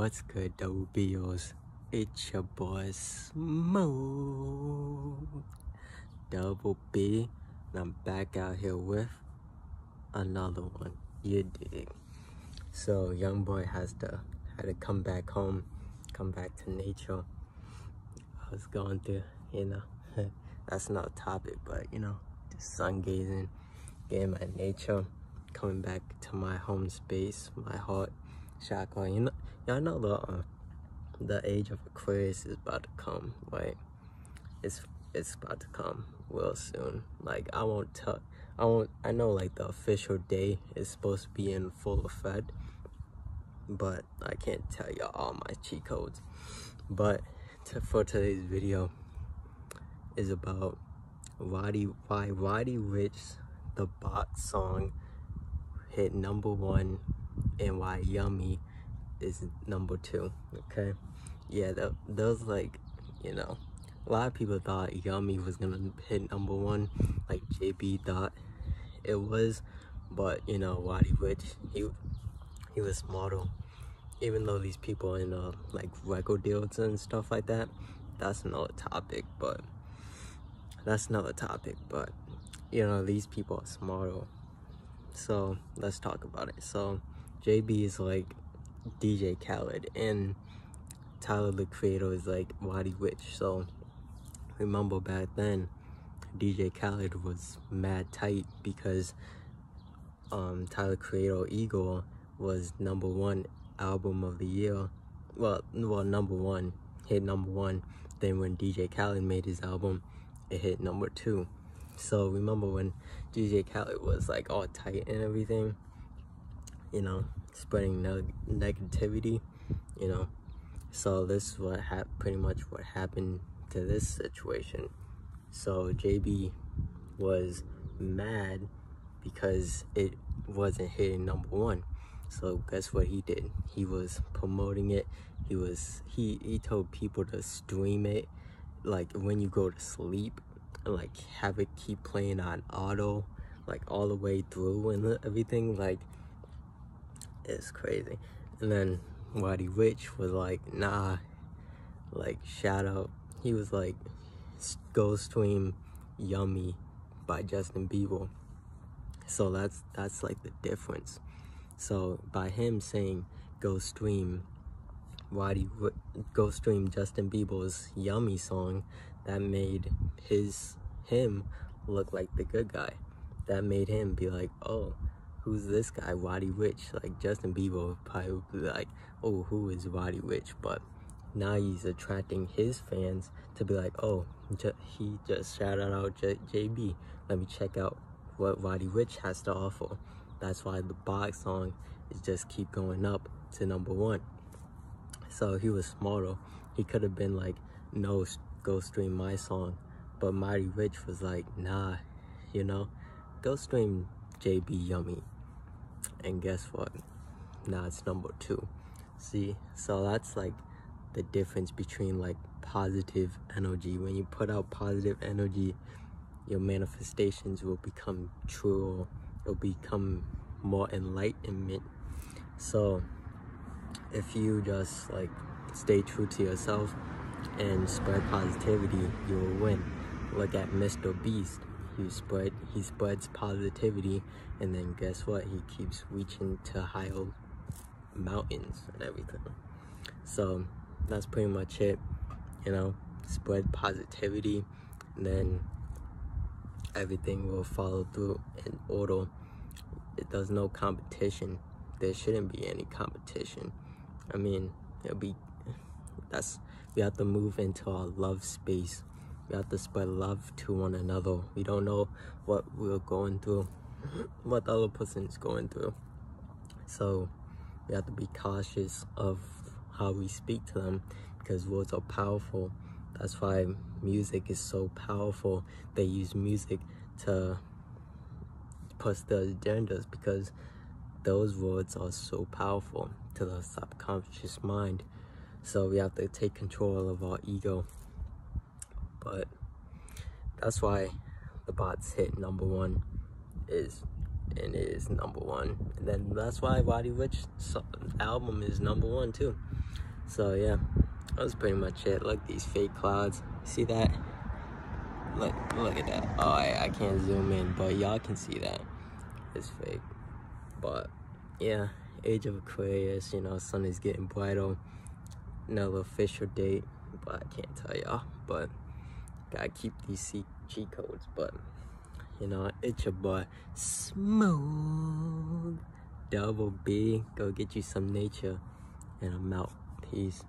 what's good, double BOs? It's your boy Smooth. Double B. And I'm back out here with another one. You dig. So young boy has to had to come back home, come back to nature. I was going through, you know, that's not a topic, but you know, just sun gazing, getting my nature, coming back to my home space, my heart chakra. You know, y'all know the uh, the age of Aquarius is about to come. Like, it's it's about to come real soon. Like, I won't tell. I won't. I know like the official day is supposed to be in full effect, but I can't tell y'all all my cheat codes. But for today's video is about Roddy why Roddy Ricch the box song hit number one and why Yummy is number two. Okay, yeah, those like you know, a lot of people thought Yummy was gonna hit number one, like JB thought it was, but you know, Roddy Ricch he he was smarter. Even though these people in uh, like record deals and stuff like that, that's another topic. But that's another topic. But you know, these people are smarter. So let's talk about it. So JB is like DJ Khaled and Tyler the Creator is like Roddy Ricch. So remember back then DJ Khaled was mad tight because um, Tyler Creator Igor was number one album of the year. Well, well, number one hit number one. Then when DJ Khaled made his album, it hit number two. So remember when DJ Khaled was like all tight and everything, you know, spreading neg negativity, you know. So this is what hap pretty much what happened to this situation. So JB was mad because it wasn't hitting number one. So guess what he did? He was promoting it. He was he he told people to stream it like when you go to sleep like have it keep playing on auto like all the way through and everything like it's crazy. And then Roddy Ricch was like, nah, like shout out. He was like, go stream Yummy by Justin Bieber. So that's that's like the difference. So by him saying go stream Roddy go stream Justin Bieber's Yummy song, that made his him look like the good guy. That made him be like, oh, who's this guy, Roddy Ricch? Like Justin Bieber probably be like, oh, who is Roddy Ricch? But now he's attracting his fans to be like, oh, he just shouted out J JB. Let me check out what Roddy Ricch has to offer. That's why the box song is just keep going up to number one. So he was smarter. He could have been like, no, go stream my song. But Roddy Ricch was like, nah, you know, go stream JB Yummy. And guess what? Now it's number two. See, so that's like the difference between like positive energy. When you put out positive energy, your manifestations will become true. It'll become more enlightenment. So if you just like stay true to yourself and spread positivity, you will win. Look at Mr. Beast he spread he spreads positivity and then guess what? He keeps reaching to higher mountains and everything. So that's pretty much it you know? Spread positivity and then everything will follow through in order. It does no competition. There shouldn't be any competition. I mean it'll be that's we have to move into our love space we have to spread love to one another. We don't know what we're going through, what the other person is going through. So we have to be cautious of how we speak to them because words are powerful. That's why music is so powerful. They use music to push their agendas because those words are so powerful to the subconscious mind. So we have to take control of our ego but that's why the bots hit number one is and is number one and then that's why Roddy Ricch album is number one too So yeah, that was pretty much it. Look, these fake clouds. See that? Look, look at that. Oh, I, I can't zoom in, but y'all can see that. It's fake. But yeah, age of Aquarius, you know, sun is getting brighter. No official date, but I can't tell y'all. But gotta keep these cheat codes. But you know, it's your boy Smooth Double B. Go get you some nature, and I'm out. Peace.